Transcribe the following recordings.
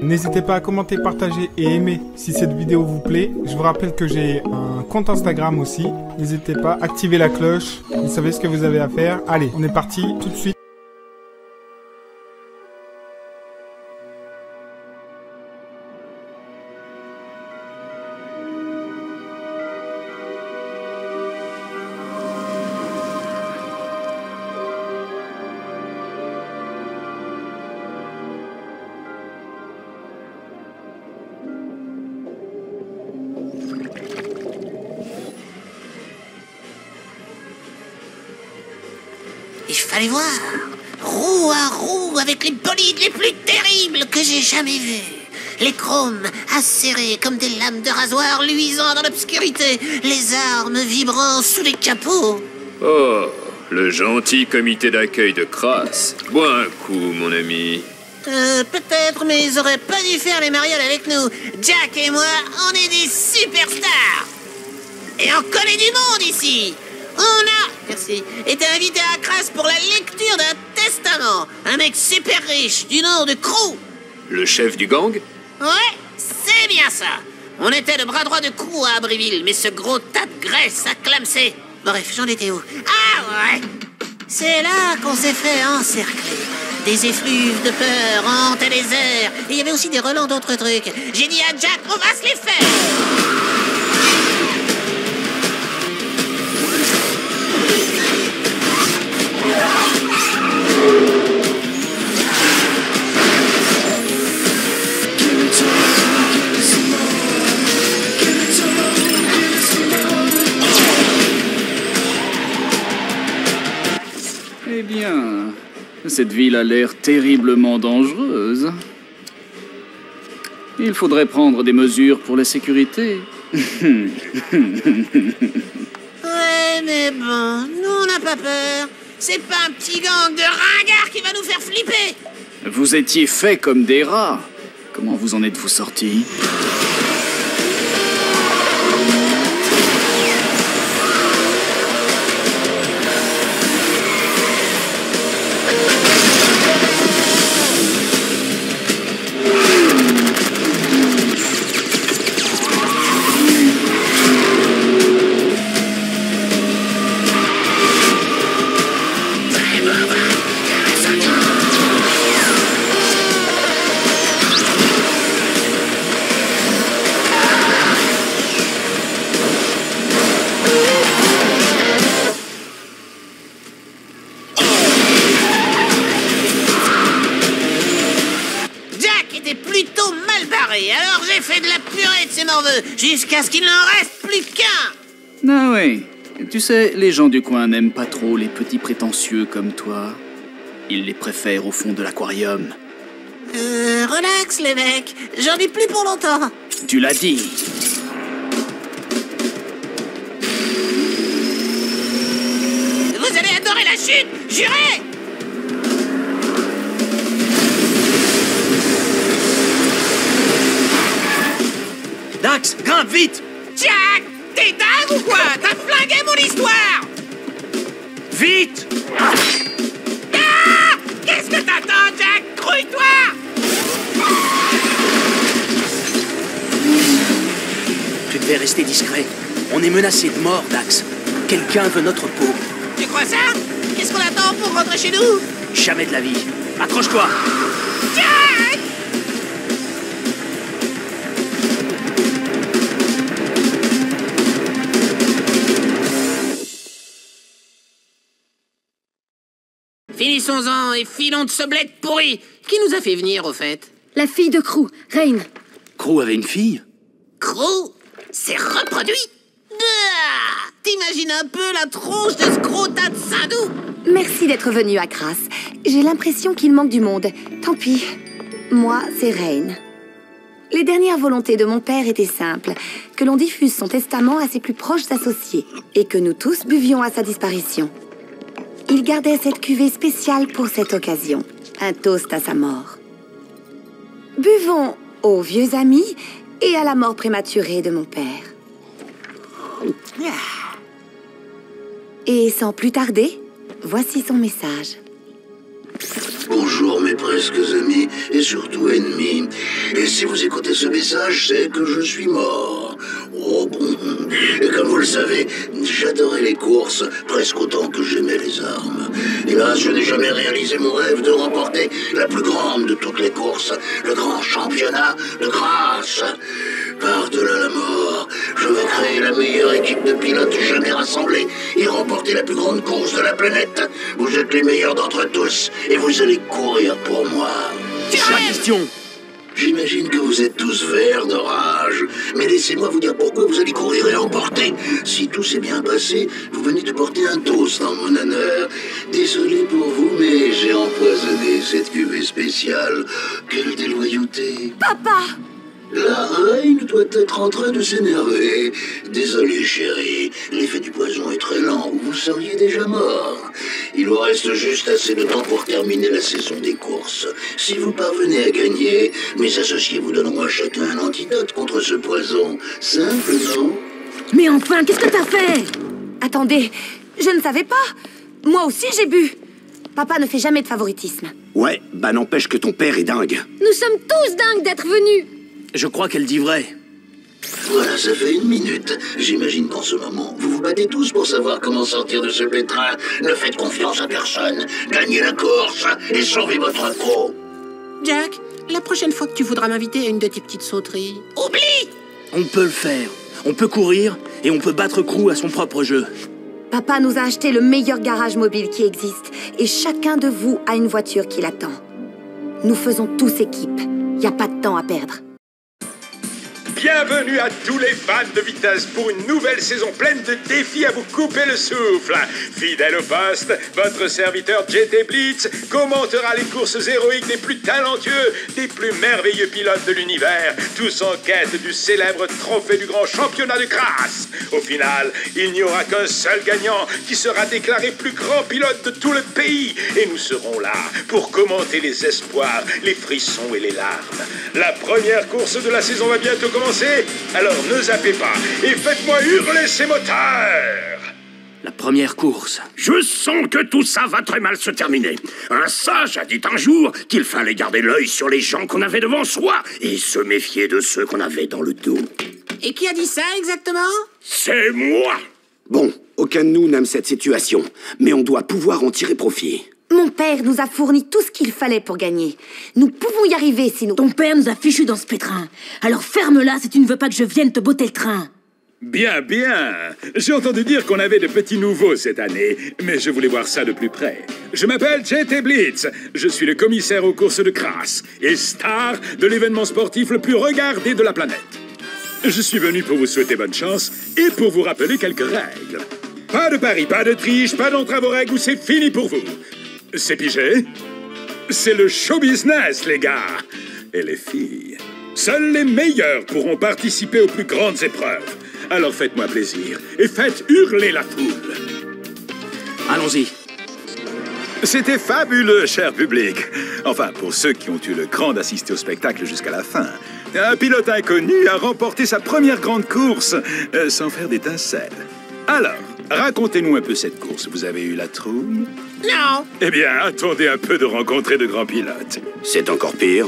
N'hésitez pas à commenter, partager et aimer si cette vidéo vous plaît. Je vous rappelle que j'ai un compte Instagram aussi. N'hésitez pas, activez la cloche. Vous savez ce que vous avez à faire. Allez, on est parti tout de suite. Les plus terribles que j'ai jamais vus. Les chromes acérés comme des lames de rasoir luisant dans l'obscurité. Les armes vibrant sous les capots. Oh, le gentil comité d'accueil de Kras. Bois un coup, mon ami. Euh, peut-être, mais ils auraient pas dû faire les marioles avec nous. Jack et moi, on est des superstars. Et on connaît du monde ici. On a, merci, été invité à Kras pour la lecture d'un Un mec super riche du nom de Crew. Le chef du gang Ouais, c'est bien ça. On était le bras droit de Crew à Abbeville, mais ce gros tas de graisse a clamsé. Bref, j'en étais où? Ah ouais C'est là qu'on s'est fait encercler. Des effluves de peur hantaient les airs. Et il y avait aussi des relents d'autres trucs. J'ai dit à Jack, on va se les faire Eh bien, cette ville a l'air terriblement dangereuse. Il faudrait prendre des mesures pour la sécurité. Ouais, mais bon, nous on pas peur. C'est pas un petit gang de ringards qui va nous faire flipper. Vous étiez faits comme des rats. Comment vous en êtes-vous sortis jusqu'à ce qu'il n'en reste plus qu'un. Ah oui. Tu sais, les gens du coin n'aiment pas trop les petits prétentieux comme toi. Ils les préfèrent au fond de l'aquarium. Euh, relax les mecs, j'en ai plus pour longtemps. Tu l'as dit. Vous allez adorer la chute, jurez Dax, grimpe vite. Jack, t'es dingue ou quoi? T'as flingué mon histoire! Vite. Ah! Qu'est-ce que t'attends, Jack? Grouille-toi Tu devais rester discret. On est menacé de mort, Dax. Quelqu'un veut notre peau. Tu crois ça? Qu'est-ce qu'on attend pour rentrer chez nous? Jamais de la vie. Accroche-toi Finissons-en et filons de ce bled pourri Qui nous a fait venir, au fait La fille de Crew, Rain. Crew avait une fille Crew C'est reproduit Ah T'imagines un peu la tronche de ce gros tas de Saint-Doux Merci d'être venu à Kras. J'ai l'impression qu'il manque du monde. Tant pis. Moi, c'est Rain. Les dernières volontés de mon père étaient simples. Que l'on diffuse son testament à ses plus proches associés. Et que nous tous buvions à sa disparition. Il gardait cette cuvée spéciale pour cette occasion. Un toast à sa mort. Buvons aux vieux amis et à la mort prématurée de mon père. Et sans plus tarder, voici son message. Bonjour mes presque amis et surtout ennemis. Et si vous écoutez ce message, c'est que je suis mort. Oh bon. Et comme vous le savez, j'adorais les courses presque autant que j'aimais les armes. Hélas, je n'ai jamais réalisé mon rêve de remporter la plus grande de toutes les courses, le grand championnat de grâce. Par-delà la mort, je veux créer la meilleure équipe de pilotes jamais rassemblée et remporter la plus grande course de la planète. Vous êtes les meilleurs d'entre tous et vous allez courir pour moi. C'est la question. J'imagine que vous êtes tous verts de rage, mais laissez-moi vous dire pourquoi vous allez courir et emporter. Si tout s'est bien passé, vous venez de porter un toast en mon honneur. Désolé pour vous, mais j'ai empoisonné cette cuvée spéciale. Quelle déloyauté. Papa La reine doit être en train de s'énerver. Désolé, chérie. L'effet du poison est très lent ou vous seriez déjà mort. Il vous reste juste assez de temps pour terminer la saison des courses. Si vous parvenez à gagner, mes associés vous donneront à chacun un antidote contre ce poison. Simple, non? Mais enfin, qu'est-ce que t'as fait? Attendez, je ne savais pas. Moi aussi j'ai bu. Papa ne fait jamais de favoritisme. Ouais, bah n'empêche que ton père est dingue. Nous sommes tous dingues d'être venus Je crois qu'elle dit vrai. Voilà, ça fait une minute. J'imagine qu'en ce moment, vous vous battez tous pour savoir comment sortir de ce pétrin. Ne faites confiance à personne. Gagnez la course et sauvez votre peau. Jack, la prochaine fois que tu voudras m'inviter à une de tes petites sauteries, oublie On peut le faire. On peut courir et on peut battre Crew à son propre jeu. Papa nous a acheté le meilleur garage mobile qui existe et chacun de vous a une voiture qui l'attend. Nous faisons tous équipe. Y a pas de temps à perdre. Bienvenue à tous les fans de vitesse pour une nouvelle saison pleine de défis à vous couper le souffle. Fidèle au poste, votre serviteur JT Blitz commentera les courses héroïques des plus talentueux, des plus merveilleux pilotes de l'univers, tous en quête du célèbre trophée du grand championnat de crasse. Au final, il n'y aura qu'un seul gagnant qui sera déclaré plus grand pilote de tout le pays et nous serons là pour commenter les espoirs, les frissons et les larmes. La première course de la saison va bientôt commencer, alors ne zappez pas et faites-moi hurler ces moteurs La première course. Je sens que tout ça va très mal se terminer. Un sage a dit un jour qu'il fallait garder l'œil sur les gens qu'on avait devant soi et se méfier de ceux qu'on avait dans le dos. Et qui a dit ça exactement? C'est moi Bon, aucun de nous n'aime cette situation, mais on doit pouvoir en tirer profit. Mon père nous a fourni tout ce qu'il fallait pour gagner. Nous pouvons y arriver si nous... Ton père nous a fichus dans ce pétrin. Alors ferme-la si tu ne veux pas que je vienne te botter le train. Bien, bien. J'ai entendu dire qu'on avait de petits nouveaux cette année, mais je voulais voir ça de plus près. Je m'appelle JT Blitz. Je suis le commissaire aux courses de crasse et star de l'événement sportif le plus regardé de la planète. Je suis venu pour vous souhaiter bonne chance et pour vous rappeler quelques règles. Pas de paris, pas de triche, pas d'entrave aux règles ou c'est fini pour vous. C'est pigé C'est le show business, les gars Et les filles. Seuls les meilleurs pourront participer aux plus grandes épreuves. Alors faites-moi plaisir et faites hurler la foule. Allons-y. C'était fabuleux, cher public. Enfin, pour ceux qui ont eu le cran d'assister au spectacle jusqu'à la fin. Un pilote inconnu a remporté sa première grande course euh, sans faire d'étincelles. Alors, racontez-nous un peu cette course. Vous avez eu la trouille? Non Eh bien, attendez un peu de rencontrer de grands pilotes. C'est encore pire.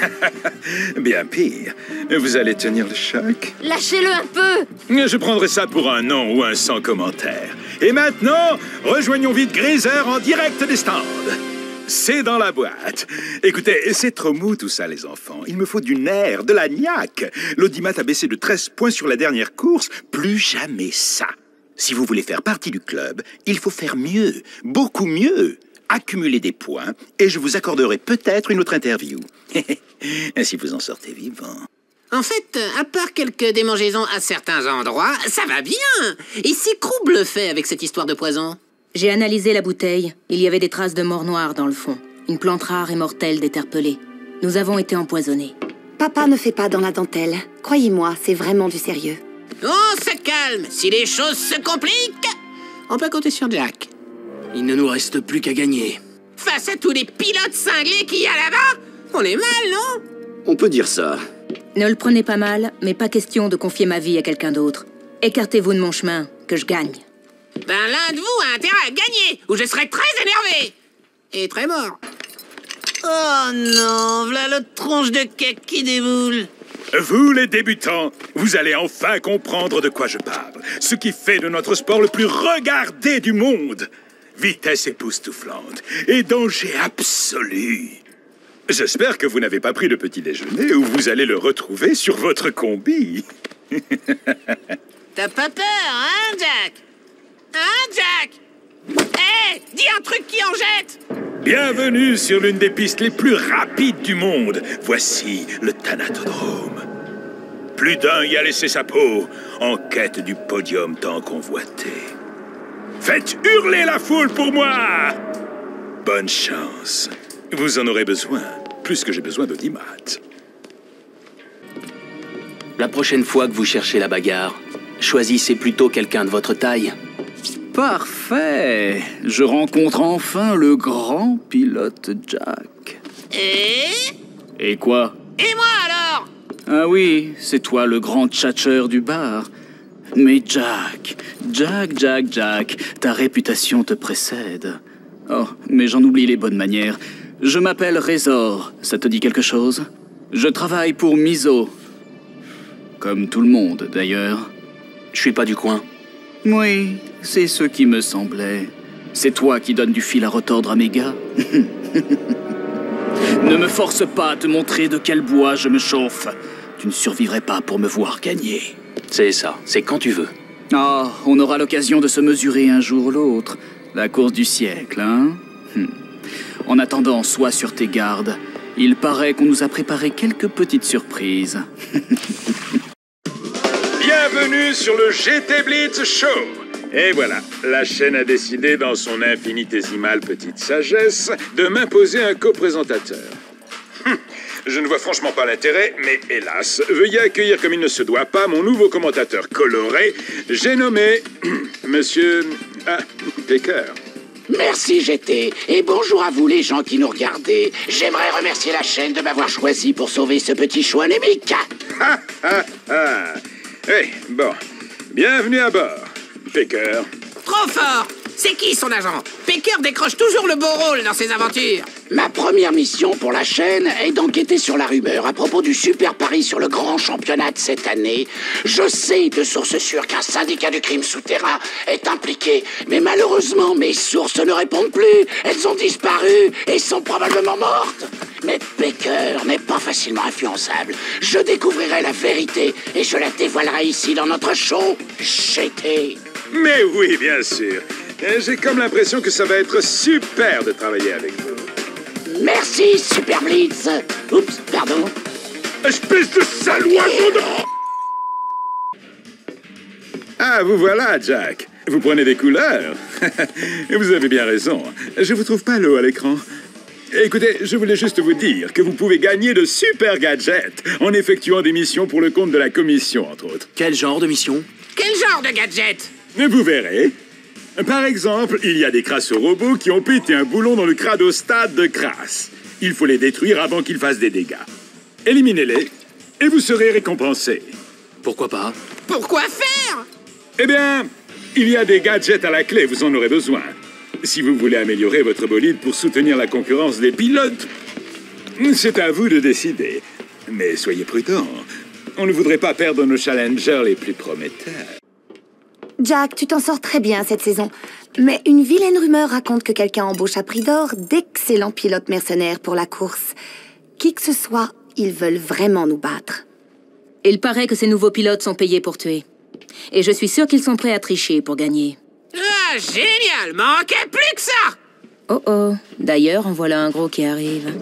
Bien pire. Vous allez tenir le choc? Lâchez-le un peu Je prendrai ça pour un non ou un sans commentaire. Et maintenant, rejoignons vite Greiser en direct des stands. C'est dans la boîte. Écoutez, c'est trop mou tout ça, les enfants. Il me faut du nerf, de la niaque. L'audimat a baissé de 13 points sur la dernière course. Plus jamais ça. Si vous voulez faire partie du club, il faut faire mieux, beaucoup mieux. Accumuler des points et je vous accorderai peut-être une autre interview. si vous en sortez vivant. En fait, à part quelques démangeaisons à certains endroits, ça va bien Et si Krou bluffait avec cette histoire de poison? J'ai analysé la bouteille. Il y avait des traces de mort noire dans le fond. Une plante rare et mortelle déterpelée. Nous avons été empoisonnés. Papa ne fait pas dans la dentelle. Croyez-moi, c'est vraiment du sérieux. On se calme Si les choses se compliquent, on peut compter sur Jack. Il ne nous reste plus qu'à gagner. Face à tous les pilotes cinglés qu'il y a là-bas, on est mal, non? On peut dire ça. Ne le prenez pas mal, mais pas question de confier ma vie à quelqu'un d'autre. Écartez-vous de mon chemin, que je gagne. Ben l'un de vous a intérêt à gagner, ou je serai très énervé Et très mort. Oh non, voilà le tronche de cake qui déboule. Vous, les débutants, vous allez enfin comprendre de quoi je parle. Ce qui fait de notre sport le plus regardé du monde. Vitesse époustouflante et danger absolu. J'espère que vous n'avez pas pris le petit déjeuner ou vous allez le retrouver sur votre combi. T'as pas peur, hein, Jack? Hein, Jack? Hé Dis un truc qui en jette Bienvenue sur l'une des pistes les plus rapides du monde. Voici le Thanatodrome. Plus d'un y a laissé sa peau en quête du podium tant convoité. Faites hurler la foule pour moi Bonne chance. Vous en aurez besoin, plus que j'ai besoin d'audimat. La prochaine fois que vous cherchez la bagarre, choisissez plutôt quelqu'un de votre taille. Parfait Je rencontre enfin le grand pilote Jack. Et? Et quoi? Et moi alors? Ah oui, c'est toi le grand tchatcheur du bar. Mais Jack, Jack, Jack, Jack, ta réputation te précède. Oh, mais j'en oublie les bonnes manières. Je m'appelle Résor, ça te dit quelque chose? Je travaille pour Miso. Comme tout le monde, d'ailleurs. Je suis pas du coin? Oui, c'est ce qui me semblait. C'est toi qui donnes du fil à retordre à mes gars Ne me force pas à te montrer de quel bois je me chauffe. Tu ne survivrais pas pour me voir gagner. C'est ça, c'est quand tu veux. Ah, on aura l'occasion de se mesurer un jour ou l'autre. La course du siècle, hein? Hmm. En attendant, sois sur tes gardes. Il paraît qu'on nous a préparé quelques petites surprises. Bienvenue sur le GT Blitz Show. Et voilà, la chaîne a décidé, dans son infinitésimale petite sagesse, de m'imposer un coprésentateur. Hum, Je ne vois franchement pas l'intérêt, mais hélas, veuillez accueillir comme il ne se doit pas mon nouveau commentateur coloré. J'ai nommé Monsieur ah, Baker. Merci GT et bonjour à vous les gens qui nous regardez. J'aimerais remercier la chaîne de m'avoir choisi pour sauver ce petit chou anémique. Ah, ah, ah. Oui, bon. Bienvenue à bord, Baker. Trop fort C'est qui son agent? Pecker décroche toujours le beau rôle dans ses aventures. Ma première mission pour la chaîne est d'enquêter sur la rumeur à propos du super pari sur le grand championnat de cette année. Je sais de sources sûres qu'un syndicat du crime souterrain est impliqué, mais malheureusement mes sources ne répondent plus. Elles ont disparu et sont probablement mortes. Mais Baker n'est pas facilement influençable. Je découvrirai la vérité et je la dévoilerai ici dans notre show. GT. Mais oui, bien sûr. J'ai comme l'impression que ça va être super de travailler avec vous. Merci, Super Blitz. Oups, pardon. Espèce de salaud inondant Ah, vous voilà, Jack. Vous prenez des couleurs. vous avez bien raison. Je vous trouve pas l'eau à l'écran. Écoutez, je voulais juste vous dire que vous pouvez gagner de super gadgets en effectuant des missions pour le compte de la commission, entre autres. Quel genre de mission? Quel genre de gadget Vous verrez. Par exemple, il y a des robots qui ont pété un boulon dans le cradostade de Crasse. Il faut les détruire avant qu'ils fassent des dégâts. Éliminez-les et vous serez récompensés. Pourquoi pas? Pourquoi faire? Eh bien, il y a des gadgets à la clé, vous en aurez besoin. Si vous voulez améliorer votre bolide pour soutenir la concurrence des pilotes, c'est à vous de décider. Mais soyez prudents. On ne voudrait pas perdre nos challengers les plus prometteurs. Jack, tu t'en sors très bien cette saison. Mais une vilaine rumeur raconte que quelqu'un embauche à prix d'or d'excellents pilotes mercenaires pour la course. Qui que ce soit, ils veulent vraiment nous battre. Il paraît que ces nouveaux pilotes sont payés pour tuer. Et je suis sûr qu'ils sont prêts à tricher pour gagner. Ah, génial Manquait plus que ça Oh oh, d'ailleurs, en voilà un gros qui arrive.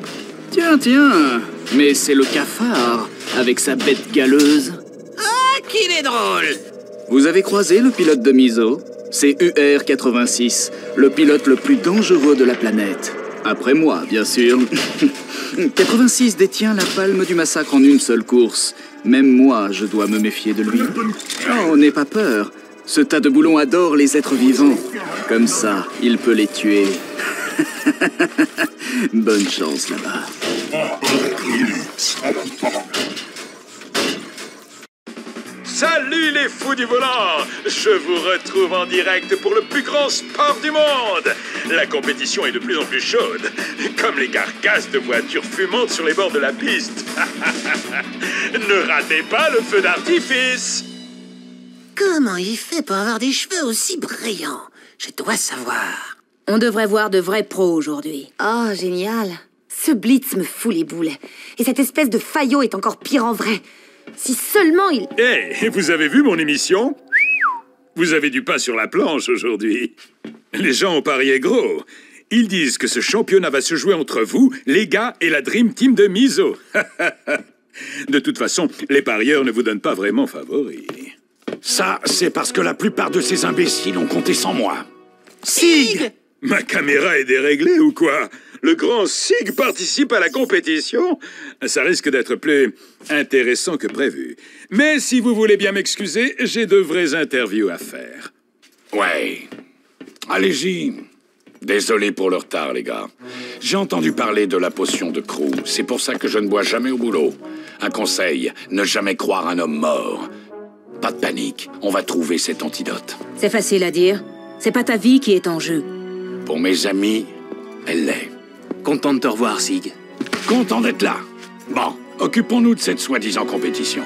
Tiens, tiens Mais c'est le cafard, avec sa bête galeuse. Ah, qu'il est drôle Vous avez croisé le pilote de Miso? C'est UR-86, le pilote le plus dangereux de la planète. Après moi, bien sûr. 86 détient la palme du massacre en une seule course. Même moi, je dois me méfier de lui. Oh, n'aie pas peur. Ce tas de boulons adore les êtres vivants. Comme ça, il peut les tuer. Bonne chance là-bas. Salut les fous du volant Je vous retrouve en direct pour le plus grand sport du monde La compétition est de plus en plus chaude, comme les carcasses de voitures fumantes sur les bords de la piste. ne ratez pas le feu d'artifice Comment il fait pour avoir des cheveux aussi brillants? Je dois savoir. On devrait voir de vrais pros aujourd'hui. Oh, génial. Ce Blitz me fout les boules. Et cette espèce de faillot est encore pire en vrai. Si seulement il... Hé, vous avez vu mon émission? Vous avez du pain sur la planche aujourd'hui. Les gens ont parié gros. Ils disent que ce championnat va se jouer entre vous, les gars, et la Dream Team de Miso. de toute façon, les parieurs ne vous donnent pas vraiment favoris. Ça, c'est parce que la plupart de ces imbéciles ont compté sans moi. Sig Ma caméra est déréglée ou quoi? Le grand Sig participe à la compétition Ça risque d'être plus intéressant que prévu. Mais si vous voulez bien m'excuser, j'ai de vraies interviews à faire. Ouais. Allez-y. Désolé pour le retard, les gars. J'ai entendu parler de la potion de Crew. C'est pour ça que je ne bois jamais au boulot. Un conseil, ne jamais croire un homme mort. Pas de panique, on va trouver cet antidote. C'est facile à dire. C'est pas ta vie qui est en jeu. Pour mes amis, elle l'est. Content de te revoir, Sig. Content d'être là. Bon, occupons-nous de cette soi-disant compétition.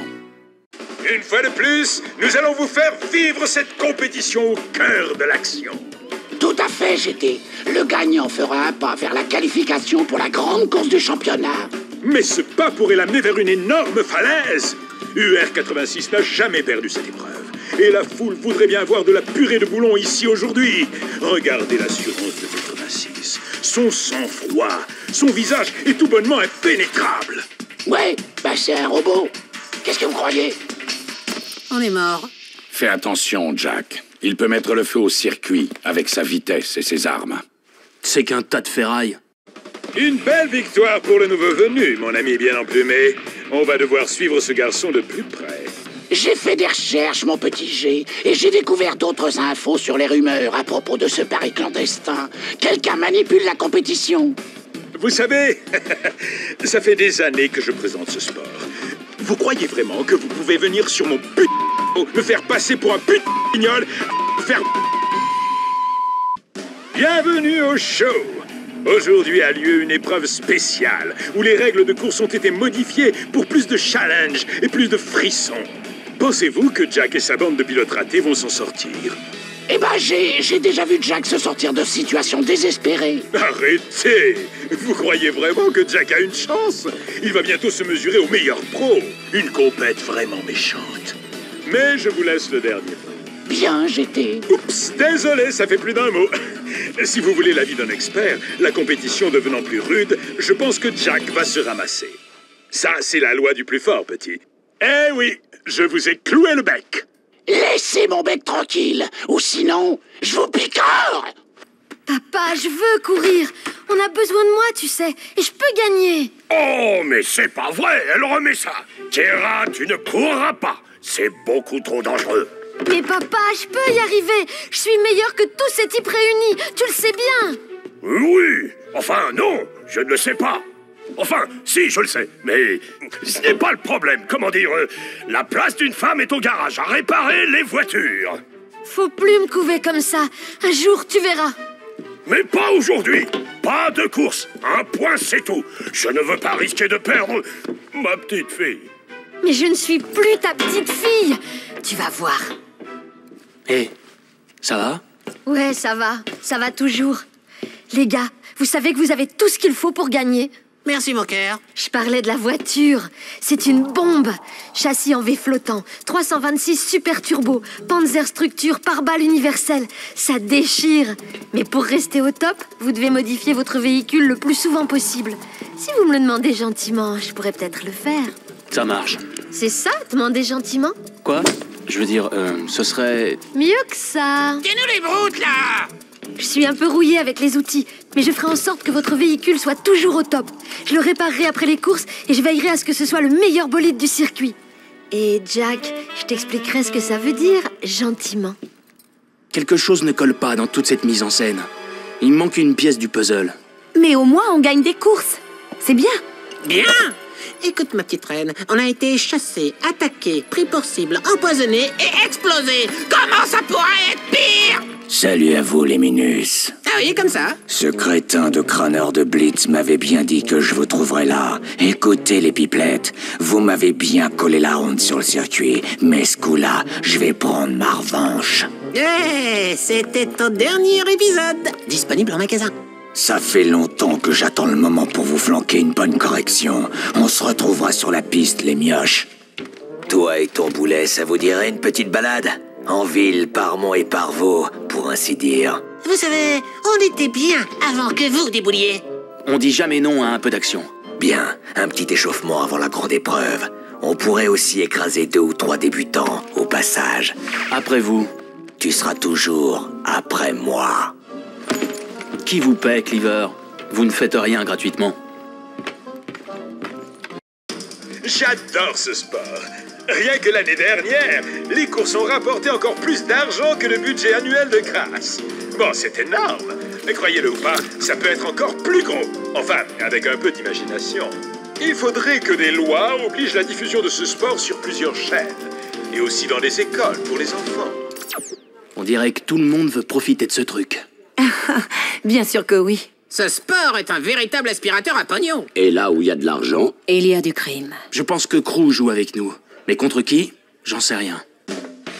Une fois de plus, nous allons vous faire vivre cette compétition au cœur de l'action. Tout à fait, GT. Le gagnant fera un pas vers la qualification pour la grande course du championnat. Mais ce pas pourrait l'amener vers une énorme falaise. UR86 n'a jamais perdu cette épreuve. Et la foule voudrait bien voir de la purée de boulon ici aujourd'hui. Regardez l'assurance de 86. Son sang-froid, son visage est tout bonnement impénétrable. Ouais, bah c'est un robot. Qu'est-ce que vous croyez? On est mort. Fais attention, Jack. Il peut mettre le feu au circuit avec sa vitesse et ses armes. C'est qu'un tas de ferraille. Une belle victoire pour le nouveau venu, mon ami bien emplumé. On va devoir suivre ce garçon de plus près. J'ai fait des recherches, mon petit G, et j'ai découvert d'autres infos sur les rumeurs à propos de ce pari clandestin. Quelqu'un manipule la compétition. Vous savez, ça fait des années que je présente ce sport. Vous croyez vraiment que vous pouvez venir sur mon put me faire passer pour un put pignol, faire Bienvenue au show Aujourd'hui a lieu une épreuve spéciale où les règles de course ont été modifiées pour plus de challenge et plus de frissons. Pensez-vous que Jack et sa bande de pilotes ratés vont s'en sortir Eh ben, j'ai déjà vu Jack se sortir de situations désespérées. Arrêtez Vous croyez vraiment que Jack a une chance Il va bientôt se mesurer au meilleur pro. Une compète vraiment méchante. Mais je vous laisse le dernier. Bien, j'étais. Oups, désolé, ça fait plus d'un mot. Si vous voulez l'avis d'un expert, la compétition devenant plus rude, je pense que Jack va se ramasser. Ça, c'est la loi du plus fort, petit. Eh oui, je vous ai cloué le bec. Laissez mon bec tranquille, ou sinon, je vous picore Papa, je veux courir. On a besoin de moi, tu sais, et je peux gagner. Oh, mais c'est pas vrai, elle remet ça. Kera, tu ne courras pas. C'est beaucoup trop dangereux. Mais papa, je peux y arriver. Je suis meilleur que tous ces types réunis. Tu le sais bien. Oui, enfin non, je ne le sais pas. Enfin, si, je le sais, mais ce n'est pas le problème. Comment dire euh, La place d'une femme est au garage à réparer les voitures. Faut plus me couver comme ça. Un jour, tu verras. Mais pas aujourd'hui. Pas de course. Un point, c'est tout. Je ne veux pas risquer de perdre ma petite fille. Mais je ne suis plus ta petite fille. Tu vas voir. Hé, ça va? Ouais, ça va. Ça va toujours. Les gars, vous savez que vous avez tout ce qu'il faut pour gagner. Merci, mon cœur. Je parlais de la voiture. C'est une bombe. Châssis en V flottant, 326 super turbo, Panzer structure pare-balles universelle. Ça déchire. Mais pour rester au top, vous devez modifier votre véhicule le plus souvent possible. Si vous me le demandez gentiment, je pourrais peut-être le faire. Ça marche. C'est ça, demander gentiment? Quoi? Je veux dire, euh, ce serait... Mieux que ça. Tiens-nous les broutes, là Je suis un peu rouillée avec les outils, mais je ferai en sorte que votre véhicule soit toujours au top. Je le réparerai après les courses et je veillerai à ce que ce soit le meilleur bolide du circuit. Et Jack, je t'expliquerai ce que ça veut dire gentiment. Quelque chose ne colle pas dans toute cette mise en scène. Il me manque une pièce du puzzle. Mais au moins, on gagne des courses. C'est bien. Bien Écoute, ma petite reine, on a été chassé, attaqué, pris pour cible, empoisonné et explosé. Comment ça pourrait être pire? Salut à vous, les Minus. Ah oui, comme ça Ce crétin de crâneur de Blitz m'avait bien dit que je vous trouverais là. Écoutez, les pipelettes, vous m'avez bien collé la honte sur le circuit, mais ce coup-là, je vais prendre ma revanche. Eh, c'était ton dernier épisode. Disponible en magasin. Ça fait longtemps que j'attends le moment pour vous flanquer une bonne correction. On se retrouvera sur la piste, les mioches. Toi et ton boulet, ça vous dirait une petite balade? En ville, par Mont et par Vaux, pour ainsi dire. Vous savez, on était bien avant que vous débouliez. On dit jamais non à un peu d'action. Bien, un petit échauffement avant la grande épreuve. On pourrait aussi écraser deux ou trois débutants, au passage. Après vous. Tu seras toujours après moi. Qui vous paie, Cleaver Vous ne faites rien gratuitement. J'adore ce sport. Rien que l'année dernière, les courses ont rapporté encore plus d'argent que le budget annuel de Crass. Bon, c'est énorme. Mais croyez-le ou pas, ça peut être encore plus gros. Enfin, avec un peu d'imagination. Il faudrait que des lois obligent la diffusion de ce sport sur plusieurs chaînes. Et aussi dans les écoles pour les enfants. On dirait que tout le monde veut profiter de ce truc. Bien sûr que oui. Ce sport est un véritable aspirateur à pognon. Et là où il y a de l'argent, Il y a du crime. Je pense que Crew joue avec nous. Mais contre qui? J'en sais rien.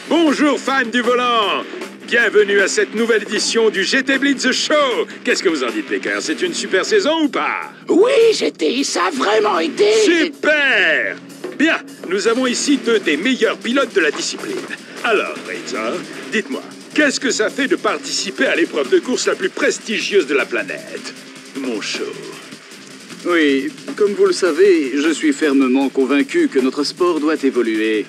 Bonjour fans du volant Bienvenue à cette nouvelle édition du GT Blitz Show Qu'est-ce que vous en dites, Baker C'est une super saison ou pas? Oui, j'étais, ça a vraiment été. Super Bien, nous avons ici deux des meilleurs pilotes de la discipline. Alors, Razor, dites-moi, qu'est-ce que ça fait de participer à l'épreuve de course la plus prestigieuse de la planète Mon show. Oui, comme vous le savez, je suis fermement convaincu que notre sport doit évoluer.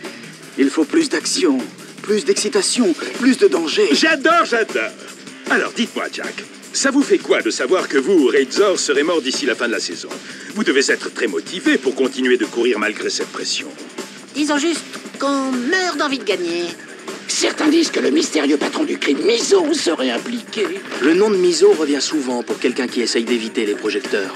Il faut plus d'action, plus d'excitation, plus de danger. J'adore, j'adore Alors, dites-moi, Jack, ça vous fait quoi de savoir que vous, Razor, serez mort d'ici la fin de la saison? Vous devez être très motivé pour continuer de courir malgré cette pression. Disons juste qu'on meurt d'envie de gagner. Certains disent que le mystérieux patron du crime Miso serait impliqué. Le nom de Miso revient souvent pour quelqu'un qui essaye d'éviter les projecteurs.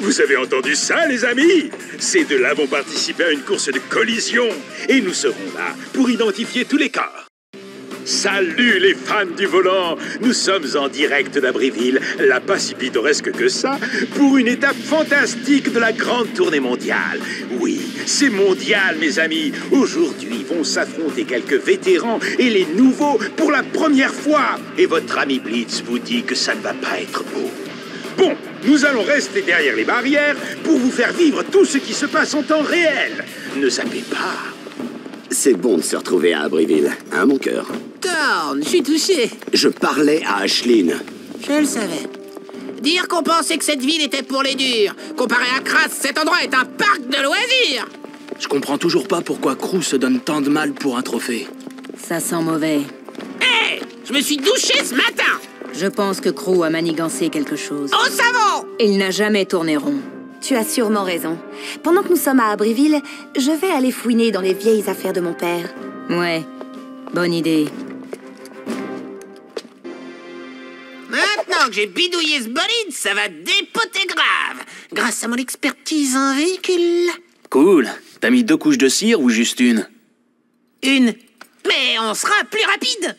Vous avez entendu ça, les amis? Ces deux-là vont participer à une course de collision. Et nous serons là pour identifier tous les corps. Salut les fans du volant Nous sommes en direct d'Abriville, là pas si pittoresque que ça, pour une étape fantastique de la grande tournée mondiale. Oui, c'est mondial mes amis. Aujourd'hui vont s'affronter quelques vétérans et les nouveaux pour la première fois. Et votre ami Blitz vous dit que ça ne va pas être beau. Bon, nous allons rester derrière les barrières pour vous faire vivre tout ce qui se passe en temps réel. Ne zappez pas. C'est bon de se retrouver à Abbeville, hein, mon cœur? Thorne, je suis touché. Je parlais à Ashlyn. Je le savais. Dire qu'on pensait que cette ville était pour les durs. Comparé à Kras, cet endroit est un parc de loisirs. Je comprends toujours pas pourquoi Crew se donne tant de mal pour un trophée. Ça sent mauvais. Hé Je me suis douché ce matin Je pense que Crew a manigancé quelque chose. Au savon Il n'a jamais tourné rond. Tu as sûrement raison. Pendant que nous sommes à Abbeville, je vais aller fouiner dans les vieilles affaires de mon père. Ouais, bonne idée. Maintenant que j'ai bidouillé ce bolide, ça va dépoter grave. Grâce à mon expertise en véhicule. Cool. T'as mis deux couches de cire ou juste une? Une. Mais on sera plus rapide.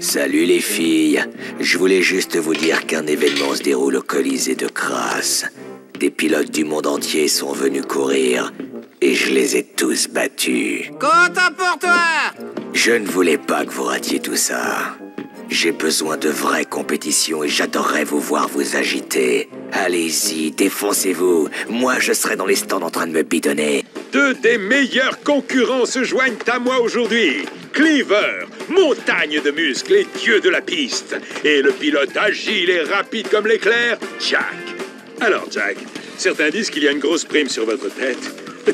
Salut les filles. Je voulais juste vous dire qu'un événement se déroule au Colisée de Crasse. Des pilotes du monde entier sont venus courir et je les ai tous battus. Content pour toi Je ne voulais pas que vous ratiez tout ça. J'ai besoin de vraies compétitions et j'adorerais vous voir vous agiter. Allez-y, défoncez-vous. Moi, je serai dans les stands en train de me bidonner. Deux des meilleurs concurrents se joignent à moi aujourd'hui. Cleaver, montagne de muscles et dieu de la piste. Et le pilote agile et rapide comme l'éclair, Jack. Alors, Jack, certains disent qu'il y a une grosse prime sur votre tête.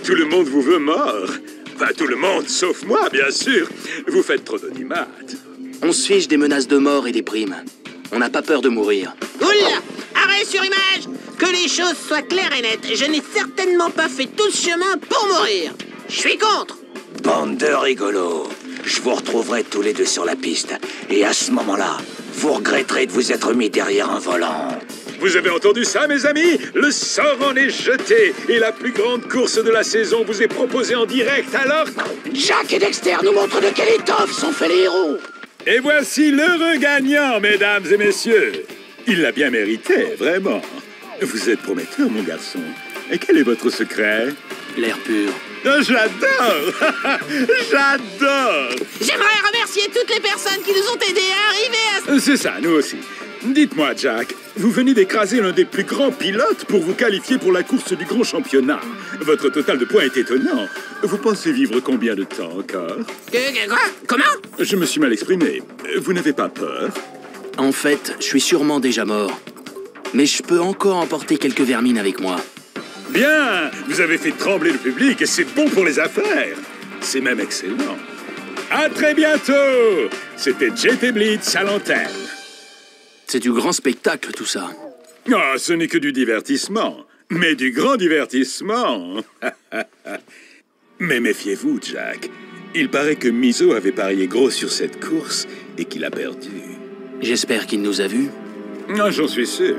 Tout le monde vous veut mort. Enfin, tout le monde, sauf moi, bien sûr. Vous faites trop d'audimates. On se fiche des menaces de mort et des primes. On n'a pas peur de mourir. Oula Arrêt sur image Que les choses soient claires et nettes, je n'ai certainement pas fait tout ce chemin pour mourir. Je suis contre. Bande de rigolos. Je vous retrouverai tous les deux sur la piste. Et à ce moment-là, vous regretterez de vous être mis derrière un volant. Vous avez entendu ça, mes amis? Le sort en est jeté et la plus grande course de la saison vous est proposée en direct, alors? Jack et Dexter nous montrent de quelle étoffe sont faits les héros. Et voici l'heureux gagnant, mesdames et messieurs. Il l'a bien mérité, vraiment. Vous êtes prometteur, mon garçon. Et quel est votre secret? L'air pur. Oh, J'adore J'adore J'aimerais remercier toutes les personnes qui nous ont aidés à arriver à... C'est ça, nous aussi. Dites-moi, Jack, vous venez d'écraser l'un des plus grands pilotes pour vous qualifier pour la course du grand championnat. Votre total de points est étonnant. Vous pensez vivre combien de temps encore? Que- que- quoi? Comment? Je me suis mal exprimé. Vous n'avez pas peur? En fait, je suis sûrement déjà mort. Mais je peux encore emporter quelques vermines avec moi. Bien Vous avez fait trembler le public et c'est bon pour les affaires. C'est même excellent. À très bientôt C'était JT Blitz à l'antenne. C'est du grand spectacle, tout ça. Ah, ce n'est que du divertissement, mais du grand divertissement. mais méfiez-vous, Jack. Il paraît que Miso avait parié gros sur cette course et qu'il a perdu. J'espère qu'il nous a vus. Ah, J'en suis sûr.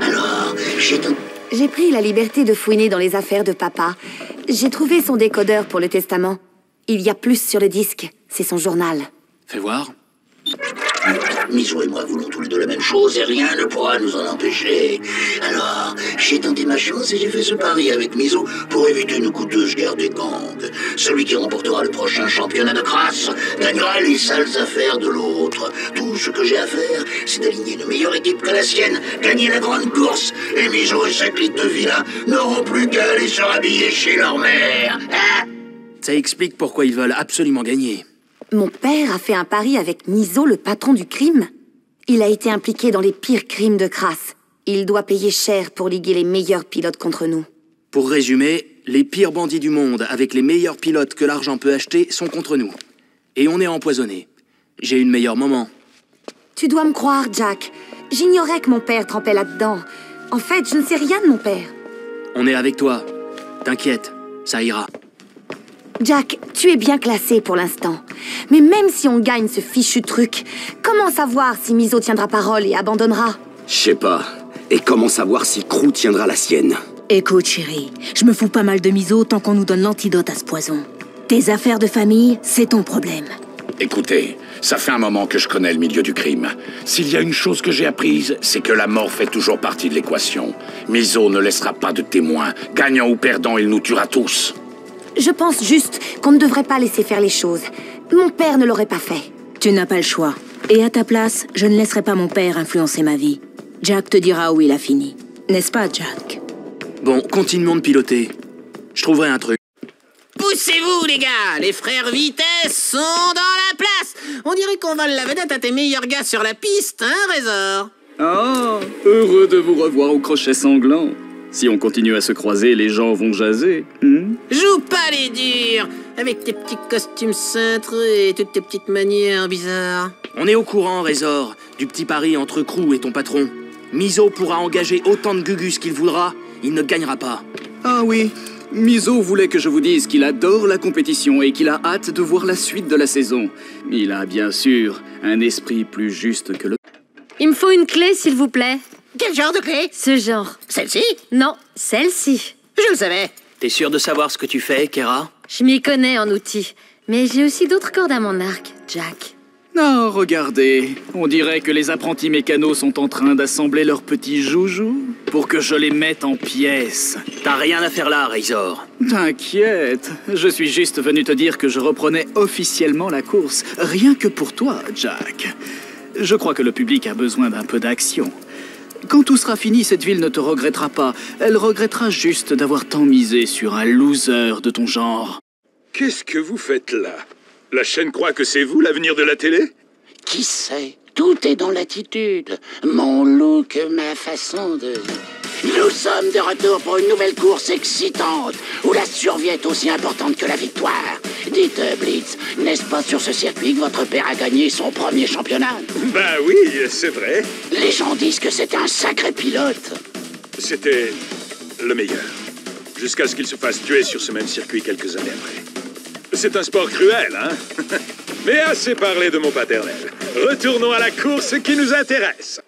Alors, j'ai tout... J'ai pris la liberté de fouiner dans les affaires de papa. J'ai trouvé son décodeur pour le testament. Il y a plus sur le disque. C'est son journal. Fais voir. Miso et moi voulons tous les deux la même chose et rien ne pourra nous en empêcher. Alors, j'ai tenté ma chance et j'ai fait ce pari avec Miso pour éviter une coûteuse guerre des gangs. Celui qui remportera le prochain championnat de crasse gagnera les sales affaires de l'autre. Tout ce que j'ai à faire, c'est d'aligner une meilleure équipe que la sienne, gagner la grande course, et Miso et sa clique de vilains n'auront plus qu'à aller se rhabiller chez leur mère. Hein? Ça explique pourquoi ils veulent absolument gagner. Mon père a fait un pari avec Niso, le patron du crime. Il a été impliqué dans les pires crimes de crasse. Il doit payer cher pour liguer les meilleurs pilotes contre nous. Pour résumer, les pires bandits du monde avec les meilleurs pilotes que l'argent peut acheter sont contre nous. Et on est empoisonnés. J'ai eu le meilleur moment. Tu dois me croire, Jack. J'ignorais que mon père trempait là-dedans. En fait, je ne sais rien de mon père. On est avec toi. T'inquiète, ça ira. Jack, tu es bien classé pour l'instant. Mais même si on gagne ce fichu truc, comment savoir si Miso tiendra parole et abandonnera? Je sais pas. Et comment savoir si Crew tiendra la sienne? Écoute, chérie, je me fous pas mal de miso tant qu'on nous donne l'antidote à ce poison. Tes affaires de famille, c'est ton problème. Écoutez, ça fait un moment que je connais le milieu du crime. S'il y a une chose que j'ai apprise, c'est que la mort fait toujours partie de l'équation. Miso ne laissera pas de témoins. Gagnant ou perdant, il nous tuera tous. Je pense juste qu'on ne devrait pas laisser faire les choses. Mon père ne l'aurait pas fait. Tu n'as pas le choix. Et à ta place, je ne laisserai pas mon père influencer ma vie. Jack te dira où il a fini. N'est-ce pas, Jack? Bon, continuons de piloter. Je trouverai un truc. Poussez-vous, les gars Les frères Vitesse sont dans la place On dirait qu'on vole la vedette à tes meilleurs gars sur la piste, hein, Résor Ah, heureux de vous revoir au crochet sanglant. Si on continue à se croiser, les gens vont jaser. hmm? Joue pas les durs Avec tes petits costumes cintrés et toutes tes petites manières bizarres. On est au courant, Résor, du petit pari entre Crew et ton patron. Miso pourra engager autant de Gugus qu'il voudra, il ne gagnera pas. Ah oui, Miso voulait que je vous dise qu'il adore la compétition et qu'il a hâte de voir la suite de la saison. Il a bien sûr un esprit plus juste que le... Il me faut une clé, s'il vous plaît. Quel genre de clé? Ce genre. Celle-ci? Non, celle-ci. Je le savais. T'es sûr de savoir ce que tu fais, Kera? Je m'y connais en outils. Mais j'ai aussi d'autres cordes à mon arc, Jack. Non, regardez, on dirait que les apprentis mécanos sont en train d'assembler leurs petits joujoux pour que je les mette en pièces. T'as rien à faire là, Razor. T'inquiète, je suis juste venu te dire que je reprenais officiellement la course, rien que pour toi, Jack. Je crois que le public a besoin d'un peu d'action. Quand tout sera fini, cette ville ne te regrettera pas. Elle regrettera juste d'avoir tant misé sur un loser de ton genre. Qu'est-ce que vous faites là? La chaîne croit que c'est vous l'avenir de la télé? Qui sait? Tout est dans l'attitude. Mon look, ma façon de... Nous sommes de retour pour une nouvelle course excitante, où la survie est aussi importante que la victoire. Dites, euh, Blitz, n'est-ce pas sur ce circuit que votre père a gagné son premier championnat Ben oui, c'est vrai. Les gens disent que c'était un sacré pilote. C'était le meilleur. Jusqu'à ce qu'il se fasse tuer sur ce même circuit quelques années après. c'est un sport cruel, hein? Mais assez parlé de mon paternel. Retournons à la course qui nous intéresse.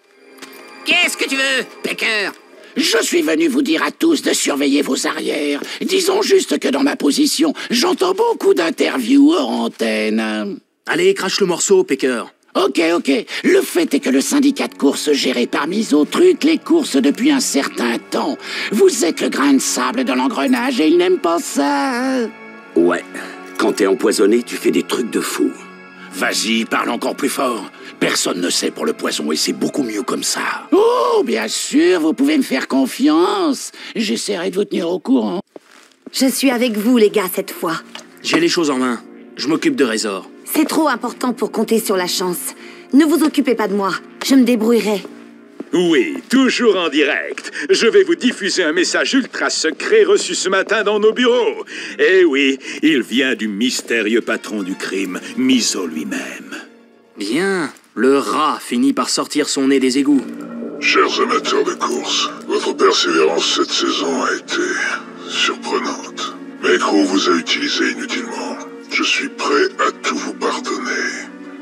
Qu'est-ce que tu veux, Pecker? Je suis venu vous dire à tous de surveiller vos arrières. Disons juste que dans ma position, j'entends beaucoup d'interviews hors antenne. Allez, crache le morceau, Pecker. Ok, ok. Le fait est que le syndicat de course géré par Miso truque les courses depuis un certain temps. Vous êtes le grain de sable dans l'engrenage et il n'aime pas ça. Ouais. Quand t'es empoisonné, tu fais des trucs de fou. Vas-y, parle encore plus fort. Personne ne sait pour le poison et c'est beaucoup mieux comme ça. Oh, bien sûr, vous pouvez me faire confiance. J'essaierai de vous tenir au courant. Je suis avec vous, les gars, cette fois. J'ai les choses en main. Je m'occupe de Résor. C'est trop important pour compter sur la chance. Ne vous occupez pas de moi. Je me débrouillerai. Oui, toujours en direct. Je vais vous diffuser un message ultra secret reçu ce matin dans nos bureaux. Eh oui, il vient du mystérieux patron du crime, Miso lui-même. Bien. Le rat finit par sortir son nez des égouts. Chers amateurs de course, votre persévérance cette saison a été surprenante. Mais Crew vous a utilisé inutilement. Je suis prêt à tout vous pardonner.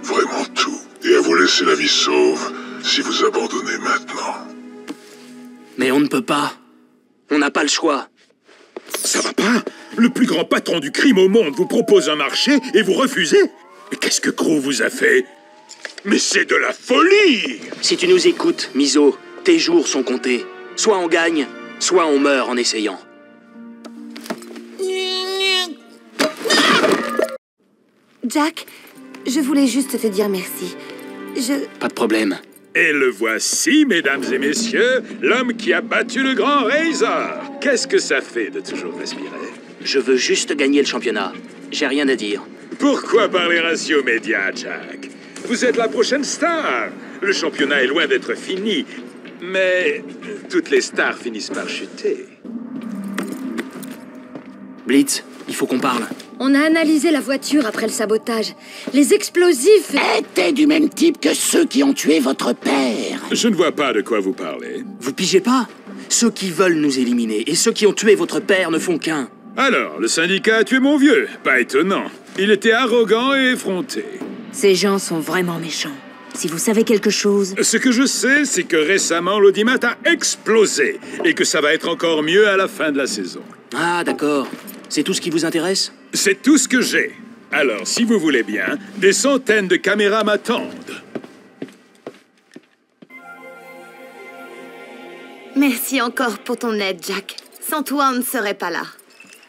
Vraiment tout. Et à vous laisser la vie sauve si vous abandonnez maintenant. Mais on ne peut pas. On n'a pas le choix. Ça va pas? Le plus grand patron du crime au monde vous propose un marché et vous refusez? Qu'est-ce que Crew vous a fait? Mais c'est de la folie Si tu nous écoutes, Miso, tes jours sont comptés. Soit on gagne, soit on meurt en essayant. Jack, je voulais juste te dire merci. Je... Pas de problème. Et le voici, mesdames et messieurs, l'homme qui a battu le grand Razor. Qu'est-ce que ça fait de toujours respirer? Je veux juste gagner le championnat. J'ai rien à dire. Pourquoi parler ainsi aux médias, Jack? Vous êtes la prochaine star. Le championnat est loin d'être fini. Mais toutes les stars finissent par chuter. Blitz, il faut qu'on parle. On a analysé la voiture après le sabotage. Les explosifs... étaient du même type que ceux qui ont tué votre père. Je ne vois pas de quoi vous parlez. Vous pigez pas Ceux qui veulent nous éliminer et ceux qui ont tué votre père ne font qu'un. Alors, le syndicat a tué mon vieux. Pas étonnant. Il était arrogant et effronté. Ces gens sont vraiment méchants. Si vous savez quelque chose... Ce que je sais, c'est que récemment, l'audimat a explosé et que ça va être encore mieux à la fin de la saison. Ah, d'accord. C'est tout ce qui vous intéresse? C'est tout ce que j'ai. Alors, si vous voulez bien, des centaines de caméras m'attendent. Merci encore pour ton aide, Jack. Sans toi, on ne serait pas là.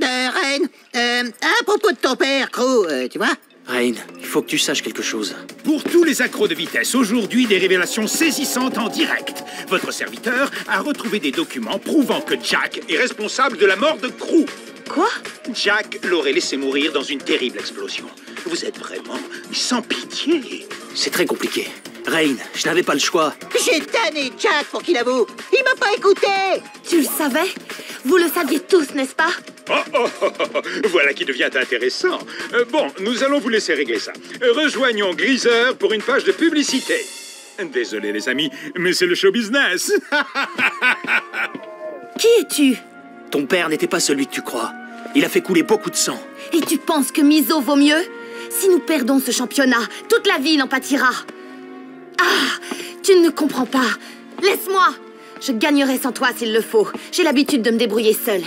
Euh, Reine, euh, à propos de ton père, Crew, euh, tu vois Rain, il faut que tu saches quelque chose. Pour tous les accros de vitesse, aujourd'hui, des révélations saisissantes en direct. Votre serviteur a retrouvé des documents prouvant que Jack est responsable de la mort de Crew. Quoi? Jack l'aurait laissé mourir dans une terrible explosion. Vous êtes vraiment sans pitié. C'est très compliqué. Rain, je n'avais pas le choix. J'ai tanné Jack pour qu'il avoue. Il m'a pas écouté. Tu le savais? Vous le saviez tous, n'est-ce pas Oh, oh, oh, oh, voilà qui devient intéressant. Euh, bon, nous allons vous laisser régler ça. Euh, rejoignons Greaser pour une page de publicité. Désolé les amis, mais c'est le show business. Qui es-tu Ton père n'était pas celui que tu crois. Il a fait couler beaucoup de sang. Et tu penses que Miso vaut mieux Si nous perdons ce championnat, toute la ville en pâtira. Ah Tu ne comprends pas. Laisse-moi Je gagnerai sans toi s'il le faut. J'ai l'habitude de me débrouiller seule.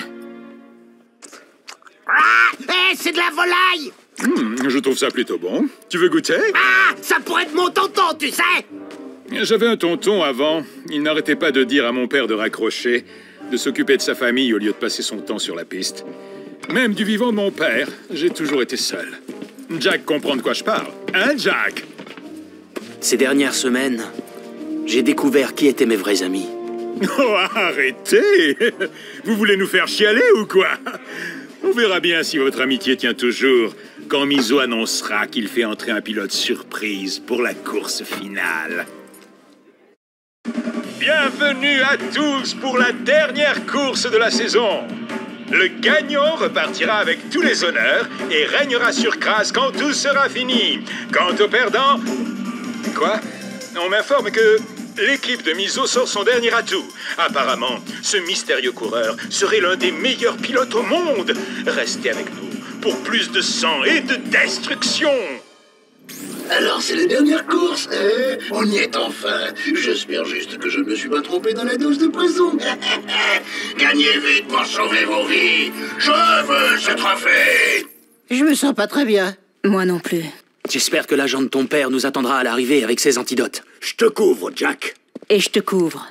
Ah Eh, c'est de la volaille Hmm, je trouve ça plutôt bon. Tu veux goûter? Ah Ça pourrait être mon tonton, tu sais J'avais un tonton avant. Il n'arrêtait pas de dire à mon père de raccrocher, de s'occuper de sa famille au lieu de passer son temps sur la piste. Même du vivant de mon père, j'ai toujours été seul. Jack comprend de quoi je parle. Hein, Jack? Ces dernières semaines, j'ai découvert qui étaient mes vrais amis. Oh, arrêtez Vous voulez nous faire chialer ou quoi? On verra bien si votre amitié tient toujours quand Miso annoncera qu'il fait entrer un pilote surprise pour la course finale. Bienvenue à tous pour la dernière course de la saison. Le gagnant repartira avec tous les honneurs et régnera sur Crasse quand tout sera fini. Quant au perdant... Quoi? On m'informe que l'équipe de Miso sort son dernier atout. Apparemment, ce mystérieux coureur serait l'un des meilleurs pilotes au monde. Restez avec nous pour plus de sang et de destruction. Alors, c'est les dernières courses, hein? On y est enfin. J'espère juste que je ne me suis pas trompé dans la dose de poison. Gagnez vite pour sauver vos vies. Je veux ce trophée. Je me sens pas très bien. Moi non plus. J'espère que l'agent de ton père nous attendra à l'arrivée avec ses antidotes. Je te couvre, Jack. Et je te couvre.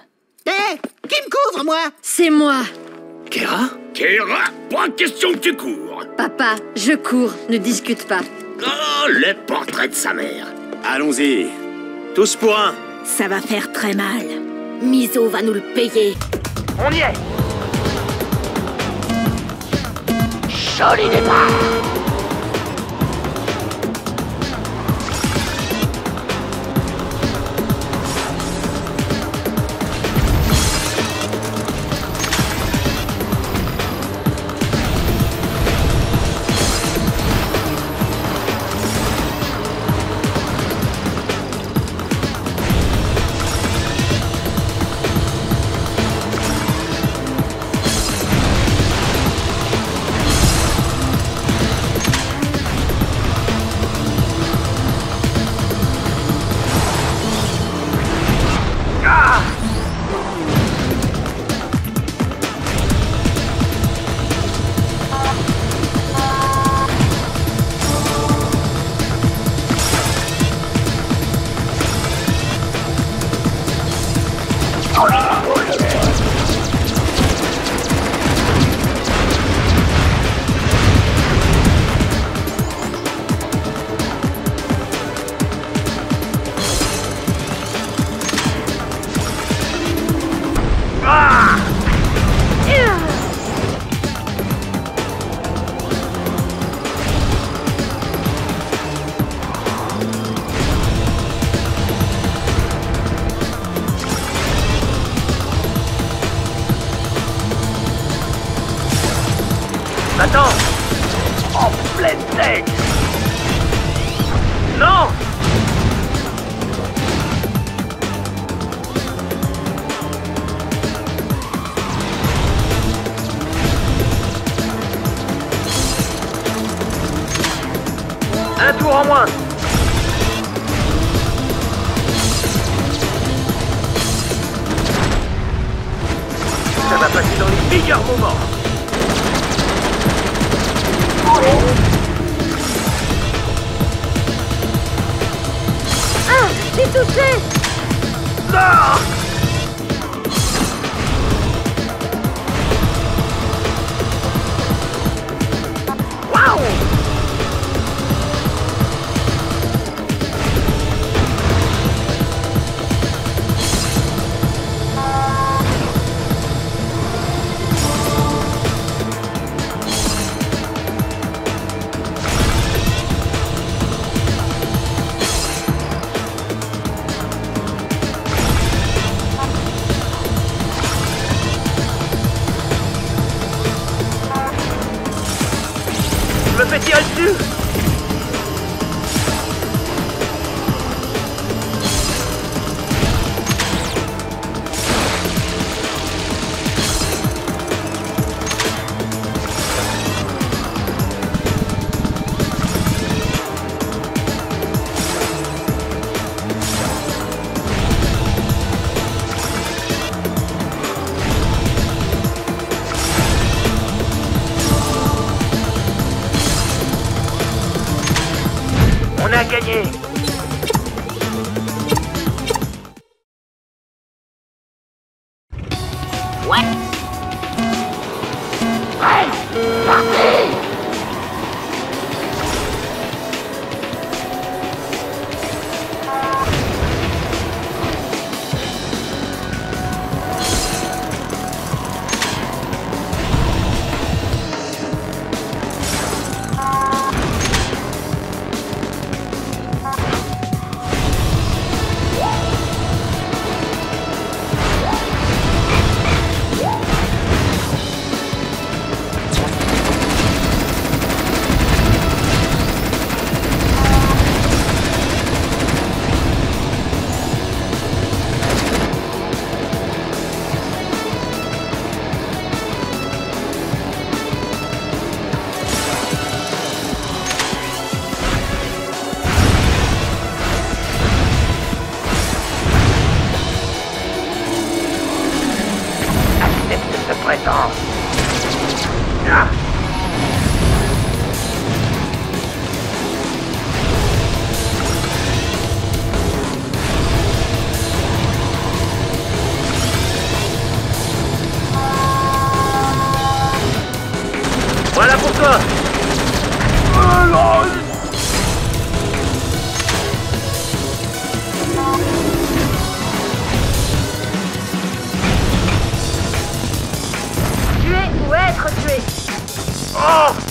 Hé Qui me couvre, moi? C'est moi. Kera? Kera, pas question que tu cours. Papa, je cours, ne discute pas. Oh, le portrait de sa mère. Allons-y. Tous pour un. Ça va faire très mal. Miso va nous le payer. On y est Joli départ Voilà pour toi Tuer ou être tué. Oh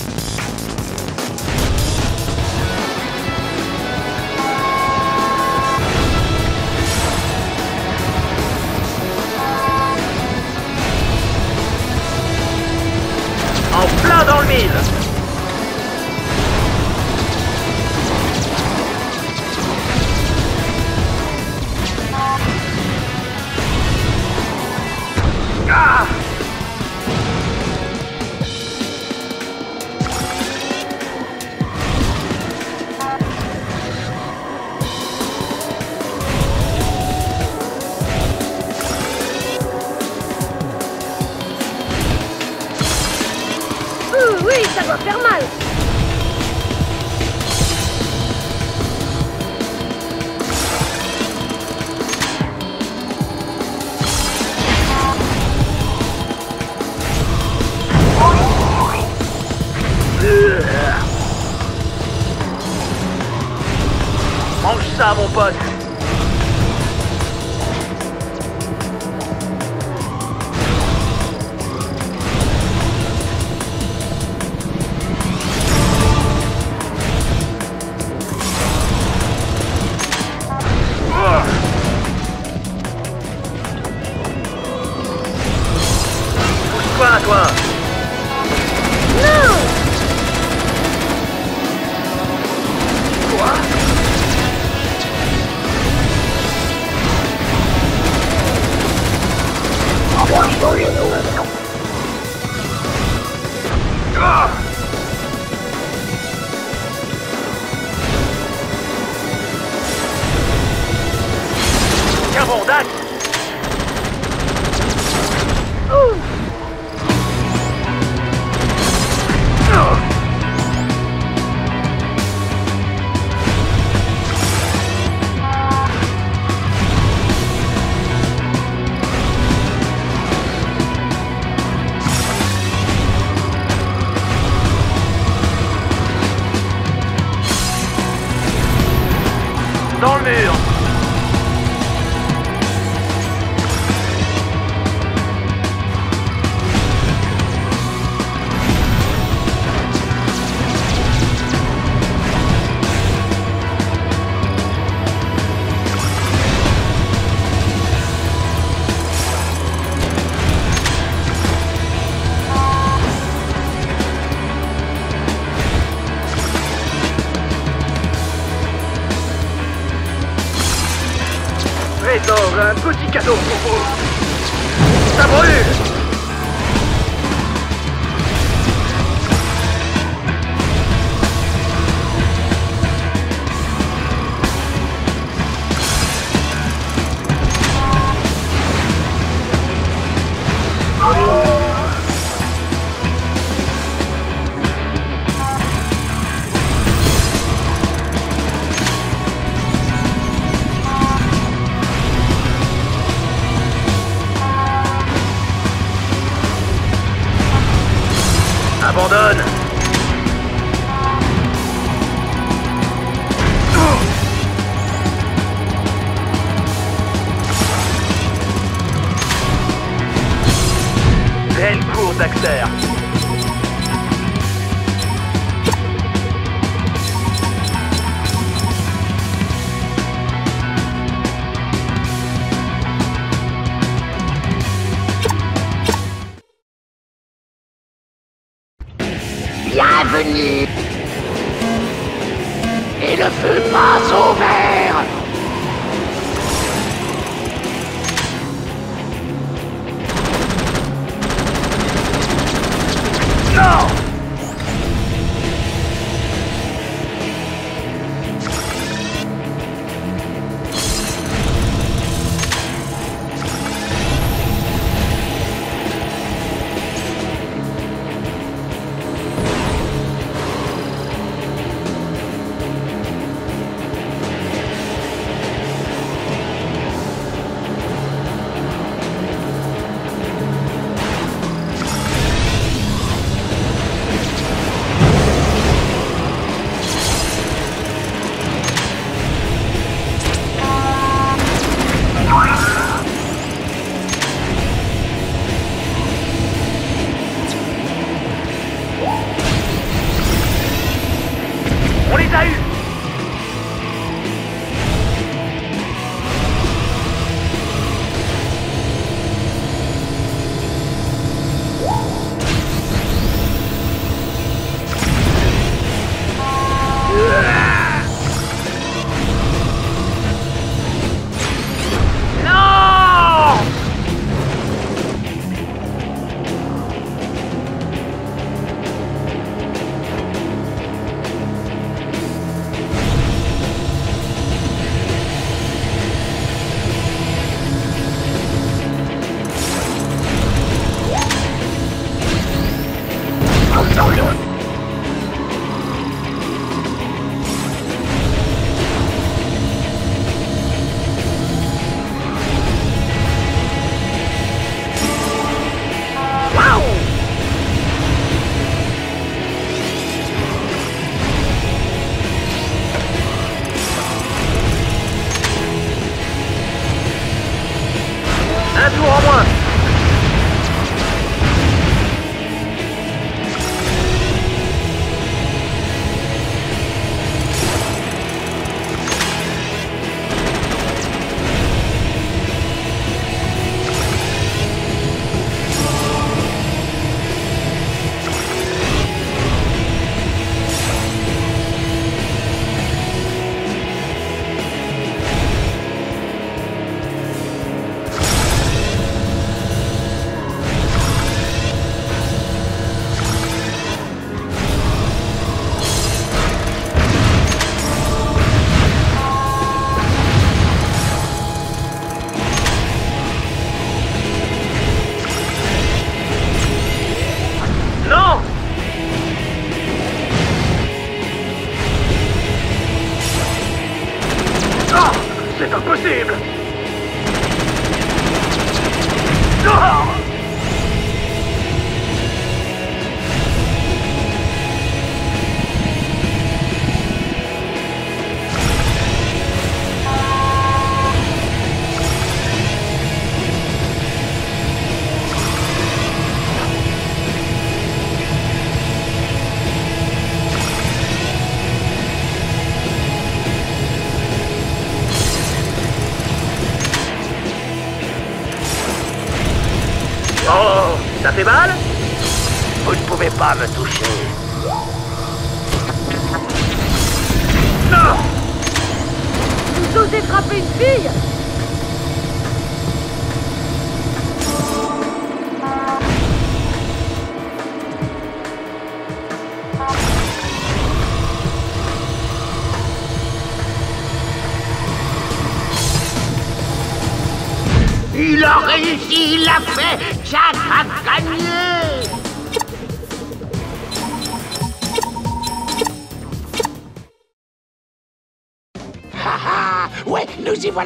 Abandonne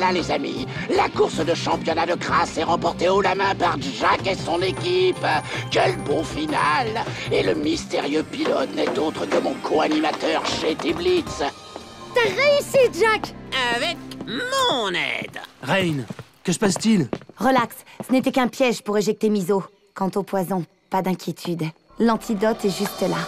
voilà les amis. La course de championnat de crasse est remportée haut la main par Jack et son équipe. Quel beau final. Et le mystérieux pilote n'est autre que mon co-animateur GT Blitz. T'as réussi, Jack. Avec mon aide. Rain, que se passe-t-il? Relax, ce n'était qu'un piège pour éjecter Miso. Quant au poison, pas d'inquiétude. L'antidote est juste là.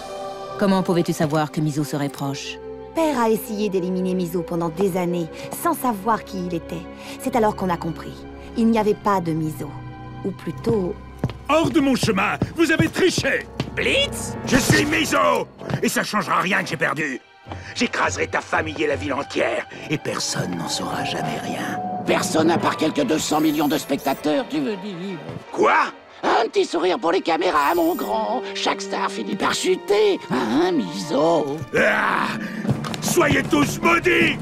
Comment pouvais-tu savoir que Miso serait proche? Père a essayé d'éliminer Miso pendant des années, sans savoir qui il était. C'est alors qu'on a compris. Il n'y avait pas de Miso. Ou plutôt... Hors de mon chemin Vous avez triché Blitz Je suis Miso Et ça changera rien que j'ai perdu J'écraserai ta famille et la ville entière, et personne n'en saura jamais rien. Personne à part quelques 200 millions de spectateurs, tu veux dire Quoi? Un petit sourire pour les caméras, mon grand Chaque star finit par chuter Hein, Miso? Ah Soyez tous maudits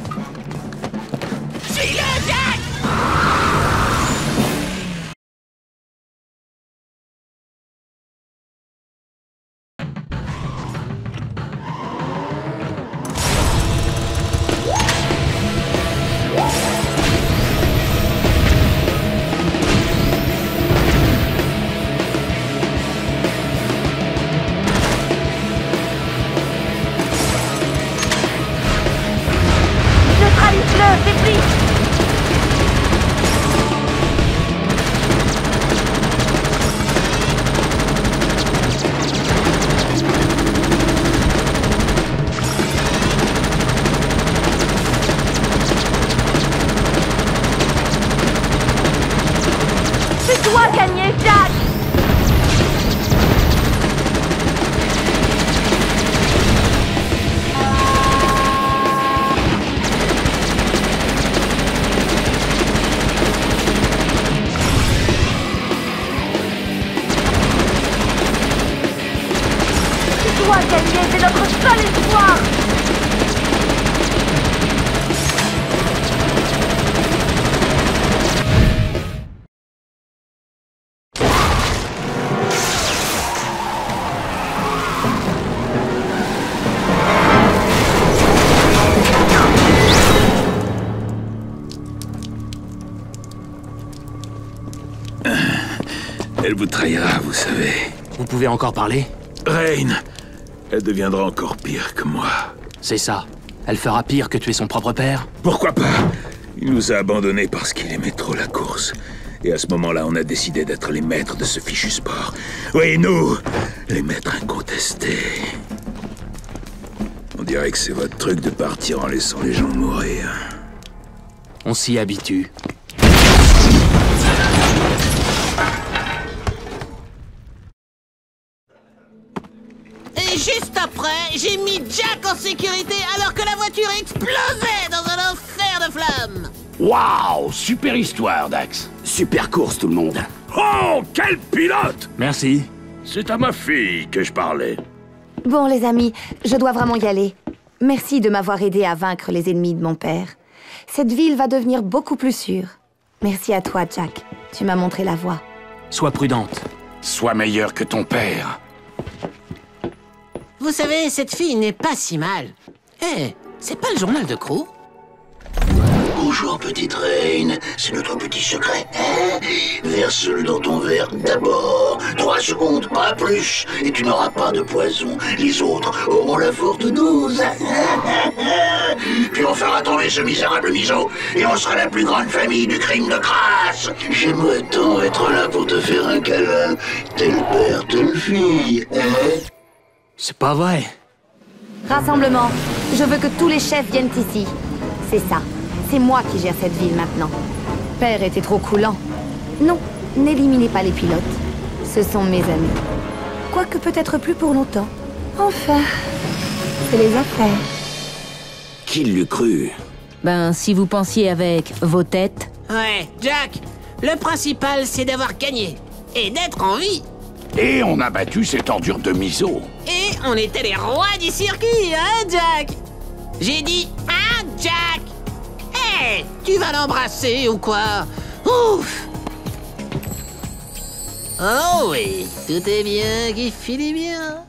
Elle vous trahira, vous savez. Vous pouvez encore parler Rain, elle deviendra encore pire que moi. C'est ça. Elle fera pire que tuer son propre père Pourquoi pas? Il nous a abandonnés parce qu'il aimait trop la course. Et à ce moment-là, on a décidé d'être les maîtres de ce fichu sport. Oui, nous, les maîtres incontestés. On dirait que c'est votre truc de partir en laissant les gens mourir. On s'y habitue. Et juste après, j'ai mis Jack en sécurité alors que la voiture explosait dans un enfer de flammes Waouh Super histoire, Dax. Super course, tout le monde. Oh, quel pilote Merci. C'est à ma fille que je parlais. Bon, les amis, je dois vraiment y aller. Merci de m'avoir aidé à vaincre les ennemis de mon père. Cette ville va devenir beaucoup plus sûre. Merci à toi, Jack. Tu m'as montré la voie. Sois prudente. Sois meilleur que ton père. Vous savez, cette fille n'est pas si mal. Eh, c'est pas le journal de Crew Bonjour, petite reine. C'est notre petit secret, hein Verse-le dans ton verre d'abord. Trois secondes, pas plus. Et tu n'auras pas de poison. Les autres auront la forte dose. Puis on fera tomber ce misérable miso. Et on sera la plus grande famille du crime de crasse. J'aimerais tant être là pour te faire un câlin. Tel père, telle fille, hein C'est pas vrai. Rassemblement. Je veux que tous les chefs viennent ici. C'est ça. C'est moi qui gère cette ville maintenant. Père était trop coulant. Non, n'éliminez pas les pilotes. Ce sont mes amis. Quoique peut-être plus pour longtemps. Enfin, c'est les affaires. Qui l'eût cru? Ben, si vous pensiez avec vos têtes. Ouais, Jack, le principal c'est d'avoir gagné et d'être en vie. Et on a battu cette ordure de miso. Et on était les rois du circuit, hein, Jack? J'ai dit, hein, Jack? Hé, tu vas l'embrasser ou quoi? Ouf Oh oui, tout est bien qui finit bien.